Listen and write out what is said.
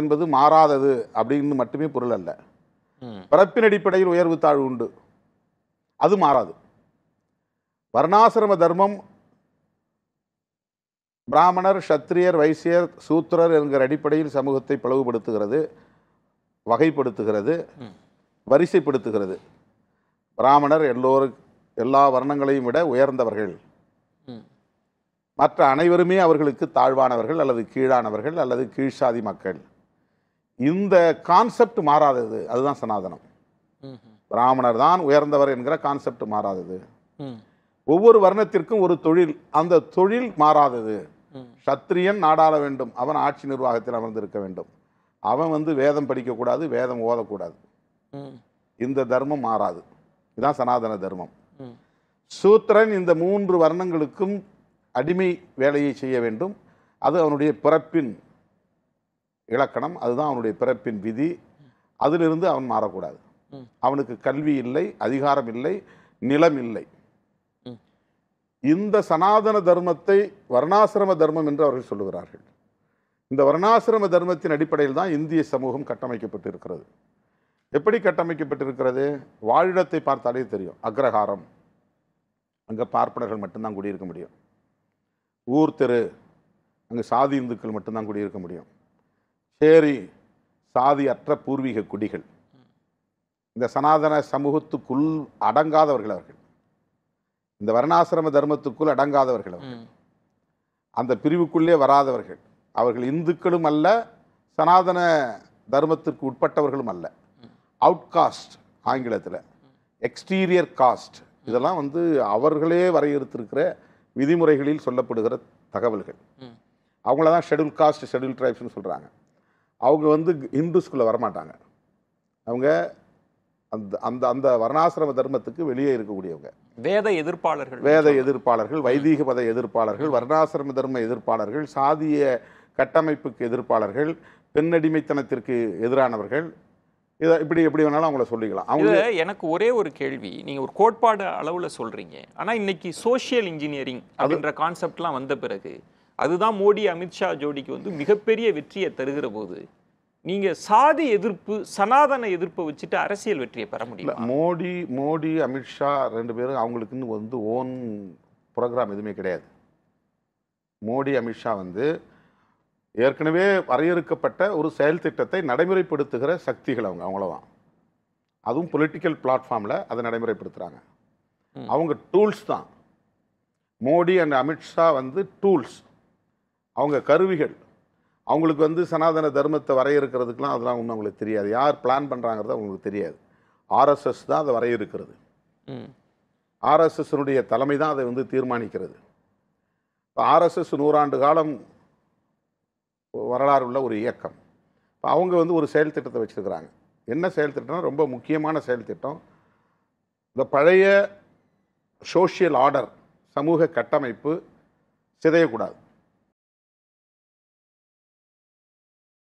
என்பது மாறாதது அப்படின்னு மட்டுமே பொருள் அல்ல. பிறப்பின் அடிப்படையில் உயர்வு தாழ்வு உண்டு அது மாறாது வர்ணாசிரம தர்மம் பிராமணர் சத்திரியர் வைசியர் சூத்திரர் என்கிற அடிப்படையில் சமூகத்தை பிளவுபடுத்துகிறது வகைப்படுத்துகிறது. வரிசைப்படுத்துகிறது பிராமணர் எல்லோரு எல்லா வர்ணங்களையும் விட உயர்ந்தவர்கள். மற்ற அனைவருமே அவர்களுக்கு தாழ்வானவர்கள் அல்லது கீழானவர்கள் அல்லது கீழ்சாதி மக்கள் இந்த கான்செப்ட் மாறாதது. அதுதான் சனாதனம். பிராமணர் தான் உயர்ந்தவர் என்கிற கான்செப்ட் மாறாதது. ஒவ்வொரு வர்ணத்திற்கும் ஒரு தொழில். அந்த தொழில் மாறாதது. சத்திரியன் நாடாள வேண்டும். அவன் ஆட்சி நிர்வாகத்தில் அமர்ந்திருக்க வேண்டும். அவன் வந்து வேதம் படிக்கக்கூடாது வேதம் ஓதக்கூடாது. இந்த தர்மம் மாறாது. இதுதான் சனாதன தர்மம். சூத்திரன் இந்த மூன்று வர்ணங்களுக்கும் அடிமை வேலையை செய்ய வேண்டும். அது அவனுடைய பிறப்பின் இலக்கணம் அதுதான் அவனுடைய பிறப்பின் விதி. அதிலிருந்து அவன் மாறக்கூடாது. அவனுக்கு கல்வி இல்லை அதிகாரம் இல்லை நிலம் இல்லை. இந்த சனாதன தர்மத்தை வர்ணாசிரம தர்மம் என்று அவர்கள் சொல்லுகிறார்கள். இந்த வர்ணாசிரம தர்மத்தின் அடிப்படையில் தான் இந்திய சமூகம் கட்டமைக்கப்பட்டிருக்கிறது. எப்படி கட்டமைக்கப்பட்டிருக்கிறது? வாழிடத்தை பார்த்தாலே தெரியும். அக்ரஹாரம். அங்கே பார்ப்பனர்கள் மட்டும்தான் குடியிருக்க முடியும். ஊர் தெரு. அங்கே சாதி இந்துக்கள் மட்டும்தான் குடியிருக்க முடியும். சேரி சாதி அற்ற பூர்வீக குடிகள். இந்த சனாதன சமூகத்துக்குள் அடங்காதவர்கள் அவர்கள். இந்த வர்ணாசிரம தர்மத்துக்குள் அடங்காதவர்கள் அவர்கள். அந்த பிரிவுக்குள்ளே வராதவர்கள். அவர்கள் இந்துக்களும் அல்ல சனாதன தர்மத்திற்கு உட்பட்டவர்களும் அல்ல. அவுட்காஸ்ட் ஆங்கிலத்தில். எக்ஸ்டீரியர் காஸ்ட் இதெல்லாம் வந்து அவர்களே வரையறுத்திருக்கிற விதிமுறைகளில் சொல்லப்படுகிற தகவல்கள். அவங்கள தான் ஷெட்யூல் காஸ்ட் ஷெட்யூல் ட்ரைப்ஸ்னு சொல்கிறாங்க அவங்க வந்து இந்துஸ்குள்ளே வரமாட்டாங்க. அவங்க அந்த அந்த அந்த வர்ணாசிரம தர்மத்துக்கு வெளியே இருக்கக்கூடியவங்க. வேத எதிர்ப்பாளர்கள். வேத எதிர்ப்பாளர்கள் வைதீக மத எதிர்ப்பாளர்கள் வர்ணாசிரம தர்ம எதிர்ப்பாளர்கள் சாதிய கட்டமைப்புக்கு எதிர்ப்பாளர்கள் பெண்ணடிமைத்தனத்திற்கு எதிரானவர்கள். இதை இப்படி எப்படி வேணாலும் அவங்கள சொல்லிக்கலாம். அவங்க எனக்கு ஒரே ஒரு கேள்வி. நீங்க ஒரு கோட்பாடு அளவுல சொல்றீங்க. ஆனா இன்னைக்கு சோஷியல் இன்ஜினியரிங் அப்படின்ற கான்செப்ட்லாம் வந்த பிறகு அதுதான் மோடி அமித்ஷா ஜோடிக்கு வந்து மிகப்பெரிய வெற்றியை தருகிற போது நீங்க சாதி எதிர்ப்பு சனாதன எதிர்ப்பை வச்சுட்டு அரசியல் வெற்றியை பெற முடியும்? மோடி மோடி அமித்ஷா ரெண்டு பேரும் அவங்களுக்குன்னு வந்து ஓன் ப்ரோக்ராம் எதுவுமே கிடையாது. மோடி அமித்ஷா வந்து ஏற்கனவே வரையறுக்கப்பட்ட ஒரு செயல் திட்டத்தை நடைமுறைப்படுத்துகிற சக்திகள் அவங்க அவ்வளோதான் அதுவும் பொலிட்டிக்கல் பிளாட்ஃபார்மில் அதை நடைமுறைப்படுத்துகிறாங்க. அவங்க டூல்ஸ் தான். மோடி அண்ட் அமித்ஷா வந்து டூல்ஸ் அவங்க கருவிகள். அவங்களுக்கு வந்து சனாதன தர்மத்தை வரையறுக்கிறதுக்கெலாம் அதெல்லாம் ஒன்றும் அவங்களுக்கு தெரியாது. யார் பிளான் பண்ணுறாங்கிறது அவங்களுக்கு தெரியாது. ஆர்எஸ்எஸ் தான் அதை வரையறுக்கிறது. ஆர்எஸ்எஸ்னுடைய தலைமை தான் அதை வந்து தீர்மானிக்கிறது. இப்போ ஆர்எஸ்எஸ் நூறாண்டு காலம் வரலாறு உள்ள ஒரு இயக்கம். இப்போ அவங்க வந்து ஒரு செயல் திட்டத்தை வச்சுருக்கிறாங்க. என்ன செயல் திட்டம்னா ரொம்ப முக்கியமான செயல் திட்டம். இந்த பழைய சோஷியல் ஆர்டர் சமூக கட்டமைப்பு சிதையக்கூடாது.